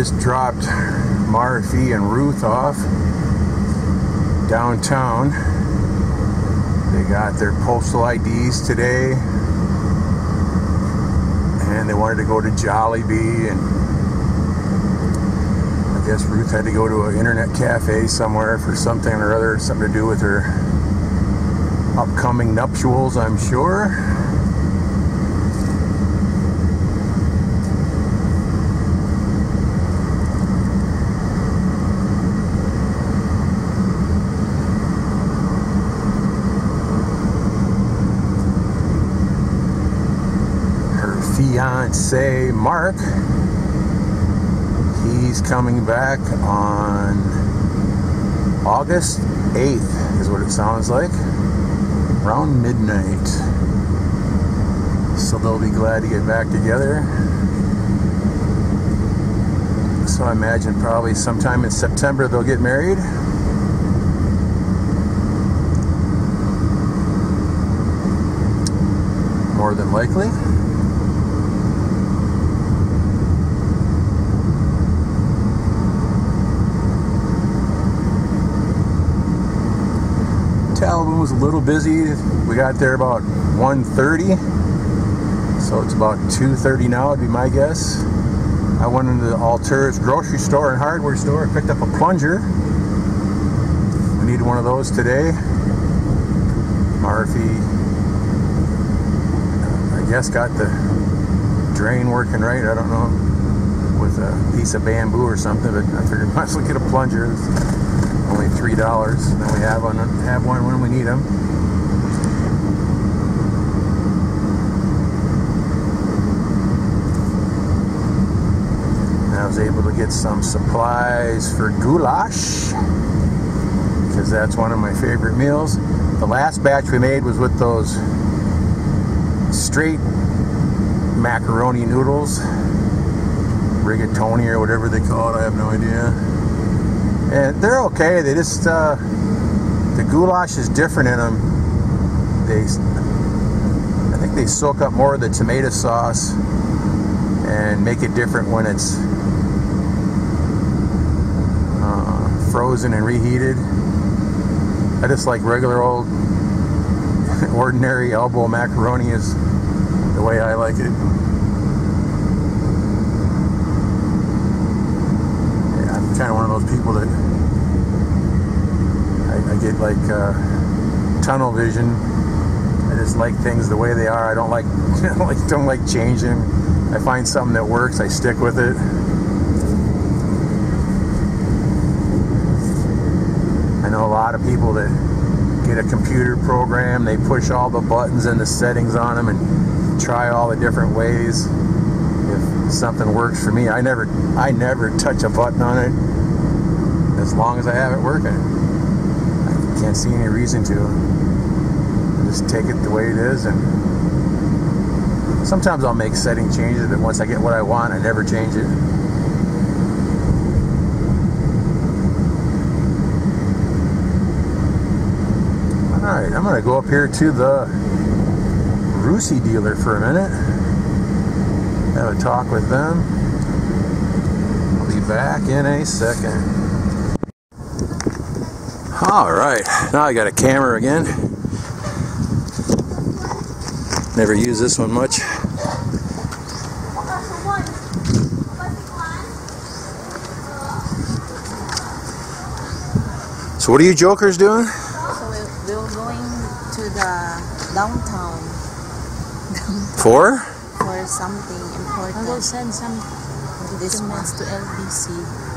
just dropped Marife and Ruth off downtown. They got their postal IDs today, and they wanted to go to Jollibee, and I guess Ruth had to go to an internet cafe somewhere for something or other, something to do with her upcoming nuptials, I'm sure. Her fiance, Mark, he's coming back on August 8th, is what it sounds like around midnight. So they'll be glad to get back together. So I imagine probably sometime in September they'll get married. More than likely. Was a little busy. We got there about 1.30. So it's about 2.30 now, would be my guess. I went into the Alturas grocery store and hardware store. Picked up a plunger. We need one of those today. Murphy, uh, I guess, got the drain working right. I don't know, with a piece of bamboo or something, but I figured I might as well get a plunger. Only three dollars. And then we have one, have one when we need them. And I was able to get some supplies for goulash because that's one of my favorite meals. The last batch we made was with those straight macaroni noodles, rigatoni or whatever they call it. I have no idea and they're okay. They just uh, the goulash is different in them. They, I think they soak up more of the tomato sauce and make it different when it's uh, frozen and reheated. I just like regular old, ordinary elbow macaroni is the way I like it. kind of of those people that I, I get like uh, tunnel vision. I just like things the way they are. I don't like like don't like changing. I find something that works, I stick with it. I know a lot of people that get a computer program, they push all the buttons and the settings on them and try all the different ways If something works for me. I never I never touch a button on it as long as I have it working. I can't see any reason to. I just take it the way it is and sometimes I'll make setting changes, but once I get what I want, I never change it. Alright, I'm gonna go up here to the Rusi dealer for a minute have a talk with them. I'll be back in a second. All right, now I got a camera again. Never use this one much. So what are you jokers doing? So we're, we're going to the downtown For? for something important. I will send some This documents to LBC,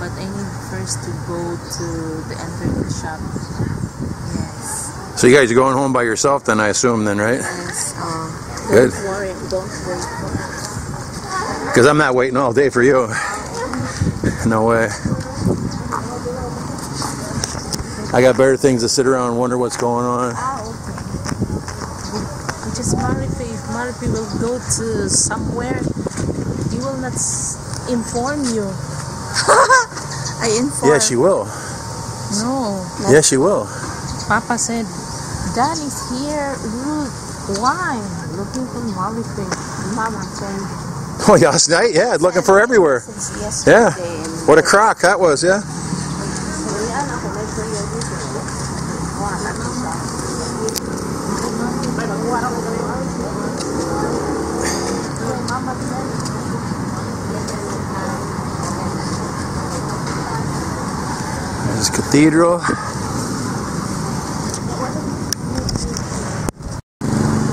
but I need first to go to the entertainment shop. Yes. So you guys are going home by yourself then, I assume then, right? Yes. Uh, Good. Don't worry. Don't wait. Because I'm not waiting all day for you. No way. I got better things to sit around and wonder what's going on. Ah, okay. Just Marife, if Marife will go to somewhere, he will not inform you. I. Yes, she will. No, Yes, she will. Papa said, Dan is here, Ruth. Why? Looking for Molly thing. Mama me. Oh, last night, yeah, looking for everywhere. Yeah. What a crock that was, yeah. Cathedral.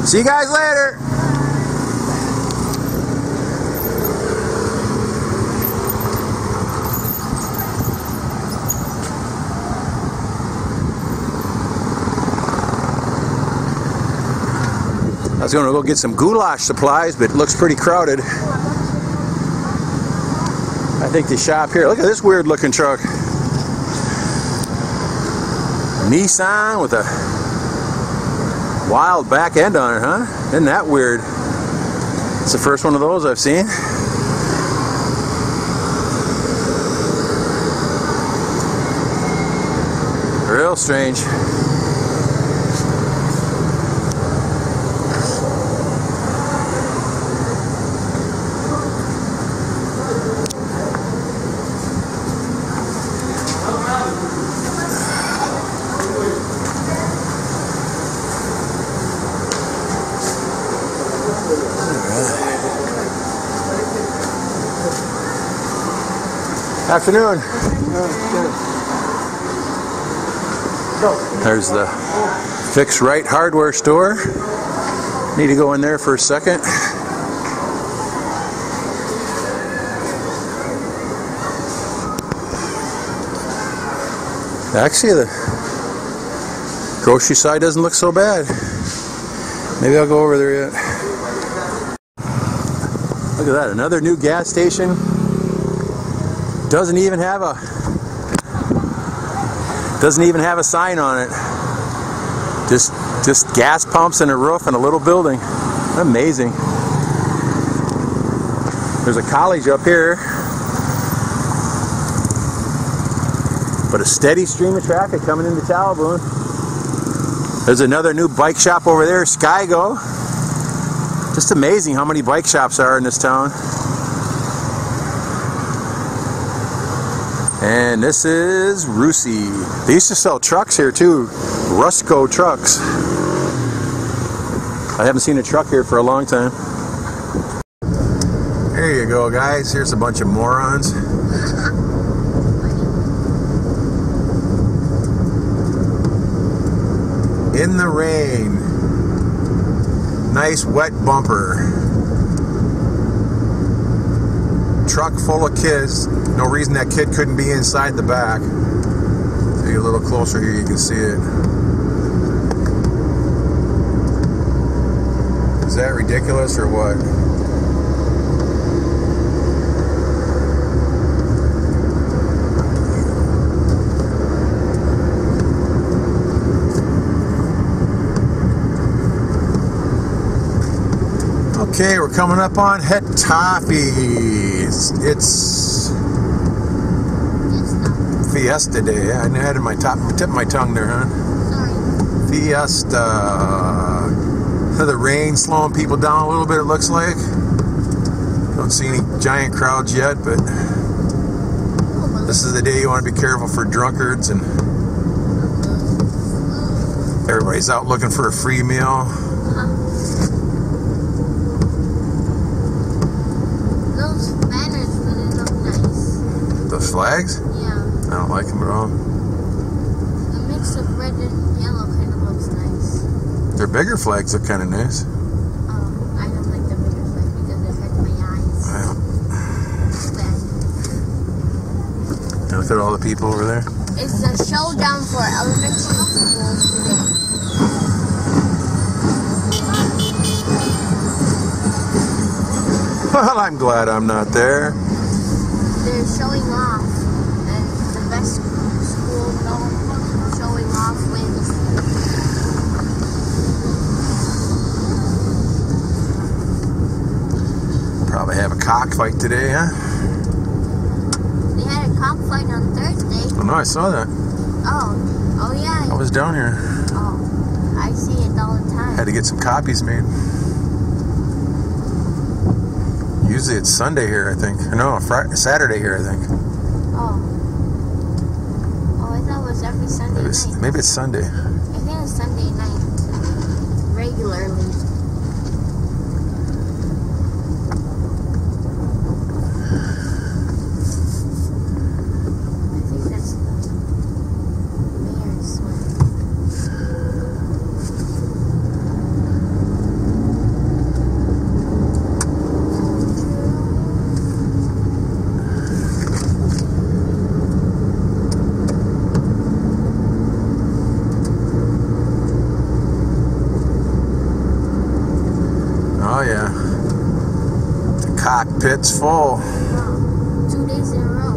See you guys later. I was going to go get some goulash supplies, but it looks pretty crowded. I think they shop here. Look at this weird looking truck. Nissan with a wild back end on it, huh? Isn't that weird? It's the first one of those I've seen. Real strange. Afternoon. There's the Fix Right hardware store. Need to go in there for a second. Actually, the grocery side doesn't look so bad. Maybe I'll go over there yet. Look at that, another new gas station. Doesn't even have a doesn't even have a sign on it. Just just gas pumps and a roof and a little building. Amazing. There's a college up here. But a steady stream of traffic coming into Talibon. There's another new bike shop over there, Skygo. Just amazing how many bike shops are in this town. And this is Rusi. They used to sell trucks here too. Rusco trucks. I haven't seen a truck here for a long time. There you go, guys. Here's a bunch of morons. In the rain. Nice wet bumper. Truck full of kids. No reason that kid couldn't be inside the back. A little closer here, you can see it. Is that ridiculous or what? Okay, we're coming up on Getafe. It's, it's Fiesta Day. I had my top tip of my tongue there, huh? Fiesta. The rain slowing people down a little bit. It looks like. Don't see any giant crowds yet, but this is the day you want to be careful for drunkards and everybody's out looking for a free meal. Uh-huh. Those banners really look nice. Flags? Yeah. I don't like them at all. The mix of red and yellow kind of looks nice. Their bigger flags look kind of nice. Oh, I don't like the bigger flags because it hurts my eyes. Look at all the people over there. It's a showdown for elementary schools today. Well, I'm glad I'm not there. They're showing off, and the best school known showing off wins. Probably have a cockfight today, huh? They had a cockfight on Thursday. Oh no, I saw that. Oh, oh yeah. I was down here. Oh, I see it all the time. Had to get some copies made. Usually it's Sunday here, I think. No, Friday, Saturday here, I think. Oh. Oh, I thought it was every Sunday Maybe it's, night. maybe it's Sunday. I think it's Sunday night. Regularly. I think that's the mayor's one. Oh yeah. The cockpit's full. Wow. Two days in a row.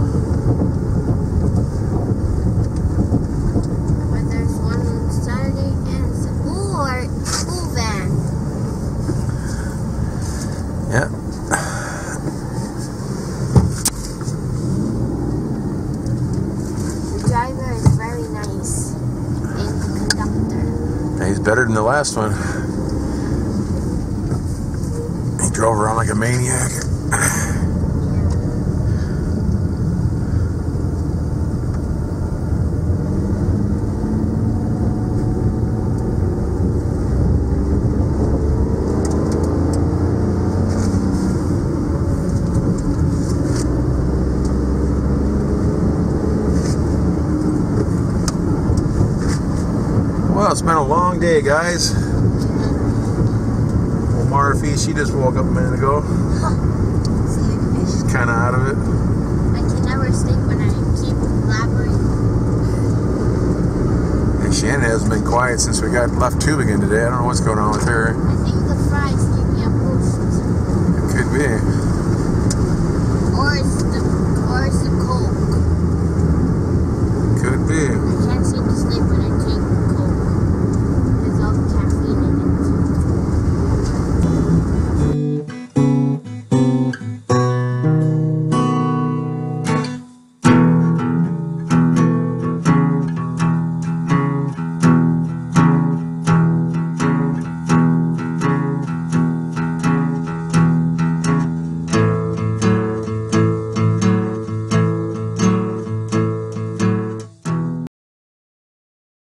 But there's one on Saturday and our school van. Yeah. The driver is very nice. And the conductor. He's better than the last one. He drove around like a maniac. Well, it's been a long day, guys. Well, Marife, she just woke up a minute ago. She's kind of out of it. I can never sleep when I keep blabbering. And Shannon hasn't been quiet since we got left tubing in today. I don't know what's going on with her. I think the fries me a boost. It could be.